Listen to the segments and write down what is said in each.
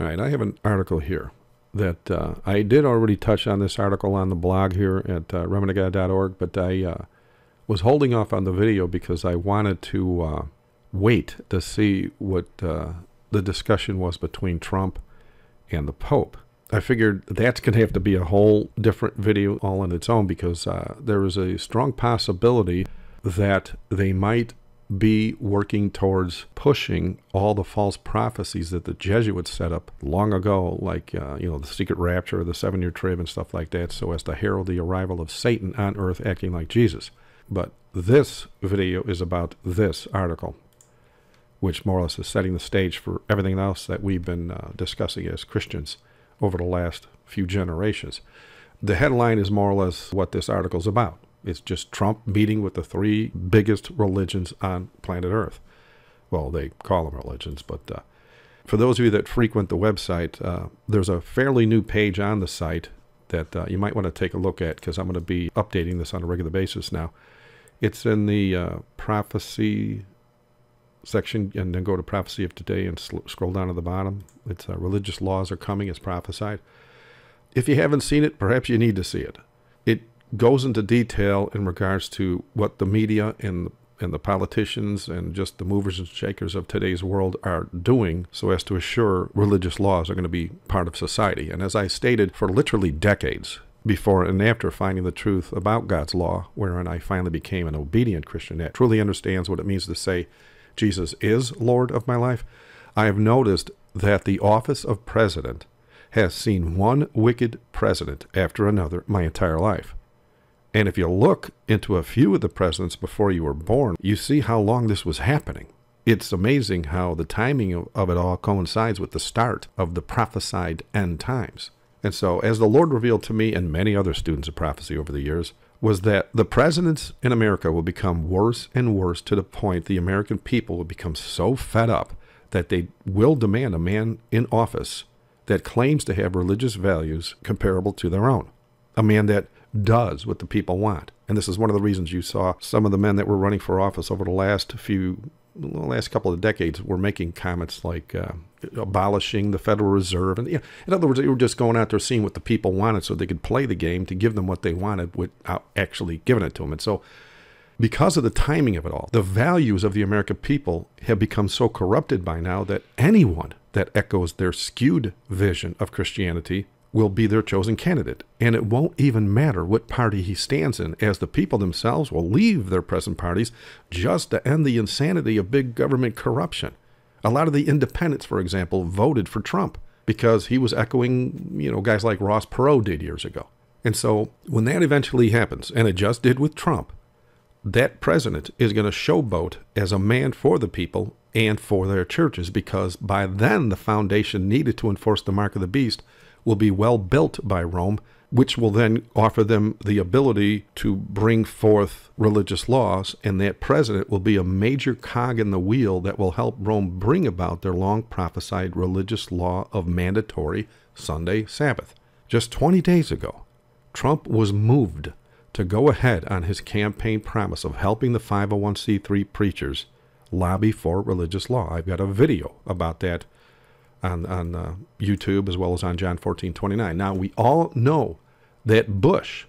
All right, I have an article here that uh, I did already touch on this article on the blog here at uh, but I uh, was holding off on the video because I wanted to uh, wait to see what uh, the discussion was between Trump and the Pope. I figured that's going to have to be a whole different video all on its own because uh, there is a strong possibility that they might be working towards pushing all the false prophecies that the Jesuits set up long ago, like uh, you know the secret rapture, the seven-year trib, and stuff like that, so as to herald the arrival of Satan on earth, acting like Jesus. But this video is about this article, which more or less is setting the stage for everything else that we've been uh, discussing as Christians over the last few generations. The headline is more or less what this article is about. It's just Trump meeting with the three biggest religions on planet Earth. Well, they call them religions, but uh, for those of you that frequent the website, uh, there's a fairly new page on the site that uh, you might want to take a look at because I'm going to be updating this on a regular basis now. It's in the uh, prophecy section, and then go to prophecy of today and scroll down to the bottom. It's uh, religious laws are coming as prophesied. If you haven't seen it, perhaps you need to see it. It goes into detail in regards to what the media and and the politicians and just the movers and shakers of today's world are doing so as to assure religious laws are going to be part of society. And as I stated, for literally decades, before and after finding the truth about God's law, wherein I finally became an obedient Christian that truly understands what it means to say, Jesus is Lord of my life, I have noticed that the office of president has seen one wicked president after another my entire life. And if you look into a few of the presidents before you were born, you see how long this was happening. It's amazing how the timing of, it all coincides with the start of the prophesied end times. And so, as the Lord revealed to me and many other students of prophecy over the years, was that the presidents in America will become worse and worse to the point the American people will become so fed up that they will demand a man in office that claims to have religious values comparable to their own. A man that does what the people want. And this is one of the reasons you saw some of the men that were running for office over the last few, last couple of decades were making comments like uh, abolishing the Federal Reserve. And you know, in other words, they were just going out there seeing what the people wanted so they could play the game to give them what they wanted without actually giving it to them. And so, because of the timing of it all, the values of the American people have become so corrupted by now that anyone that echoes their skewed vision of Christianity will be their chosen candidate. And it won't even matter what party he stands in, as the people themselves will leave their present parties just to end the insanity of big government corruption. A lot of the independents, for example, voted for Trump because he was echoing, you know, guys like Ross Perot did years ago. And so when that eventually happens, and it just did with Trump, that president is going to showboat as a man for the people and for their churches because by then the foundation needed to enforce the mark of the beast will be well built by Rome, which will then offer them the ability to bring forth religious laws, and that president will be a major cog in the wheel that will help Rome bring about their long prophesied religious law of mandatory Sunday Sabbath. Just 20 days ago, Trump was moved to go ahead on his campaign promise of helping the 501c3 preachers lobby for religious law. I've got a video about that on on uh, YouTube as well as on John 14 29. Now we all know that Bush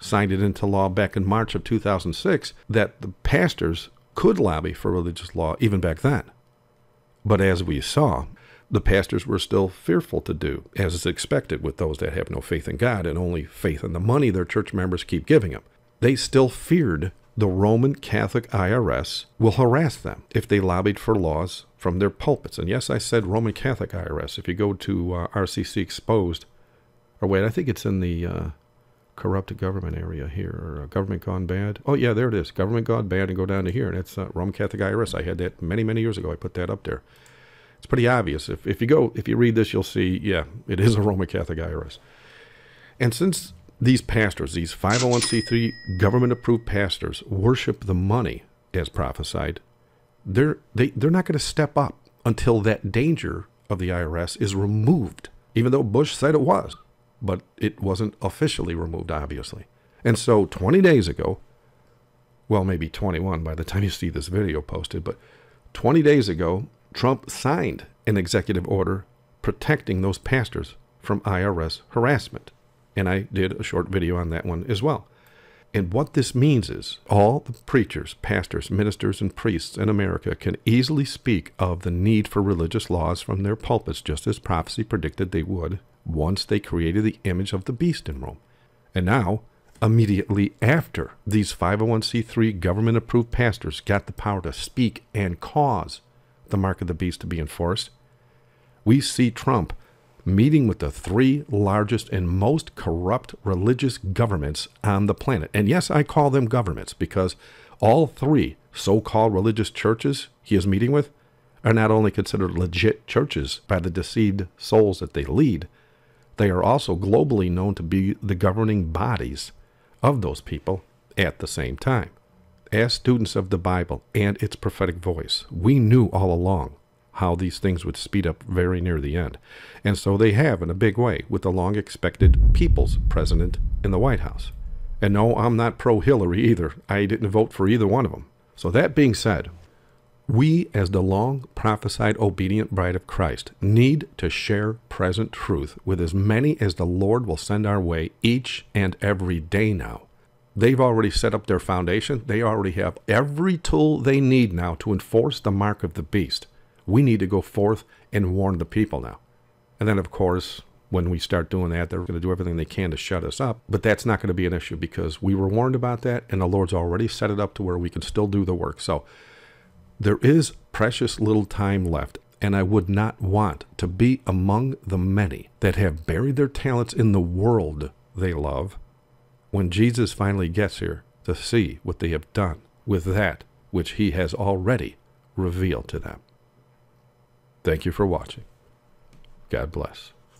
signed it into law back in March of 2006 that the pastors could lobby for religious law even back then. But as we saw, the pastors were still fearful to do, as is expected with those that have no faith in God and only faith in the money their church members keep giving them. They still feared the Roman Catholic IRS will harass them if they lobbied for laws from their pulpits. And yes, I said Roman Catholic IRS. If you go to uh, RCC Exposed, or wait, I think it's in the uh, corrupt government area here, or uh, government gone bad. Oh, yeah, there it is. Government gone bad, and go down to here, and it's uh, Roman Catholic IRS. I had that many, many years ago. I put that up there. It's pretty obvious. If, if you go, if you read this, you'll see, yeah, it is a Roman Catholic IRS. And since these pastors, these 501c3 government approved pastors, worship the money as prophesied. They're, they, they're not going to step up until that danger of the IRS is removed, even though Bush said it was. But it wasn't officially removed, obviously. And so 20 days ago, well, maybe 21 by the time you see this video posted, but 20 days ago, Trump signed an executive order protecting those pastors from IRS harassment. And I did a short video on that one as well. And what this means is all the preachers, pastors, ministers, and priests in America can easily speak of the need for religious laws from their pulpits, just as prophecy predicted they would once they created the image of the beast in Rome. And now, immediately after these 501c3 government approved pastors got the power to speak and cause the mark of the beast to be enforced, we see Trump meeting with the three largest and most corrupt religious governments on the planet. And yes, I call them governments because all three so called religious churches he is meeting with are not only considered legit churches by the deceived souls that they lead, they are also globally known to be the governing bodies of those people at the same time. As students of the Bible and its prophetic voice, we knew all along how these things would speed up very near the end. And so they have in a big way with the long expected people's president in the White House. And no, I'm not pro Hillary either. I didn't vote for either one of them. So that being said, we, as the long prophesied obedient bride of Christ, need to share present truth with as many as the Lord will send our way each and every day now. They've already set up their foundation. They already have every tool they need now to enforce the mark of the beast. We need to go forth and warn the people now. And then, of course, when we start doing that, they're going to do everything they can to shut us up. But that's not going to be an issue because we were warned about that, and the Lord's already set it up to where we can still do the work. So there is precious little time left, and I would not want to be among the many that have buried their talents in the world they love when Jesus finally gets here to see what they have done with that which he has already revealed to them. Thank you for watching. God bless.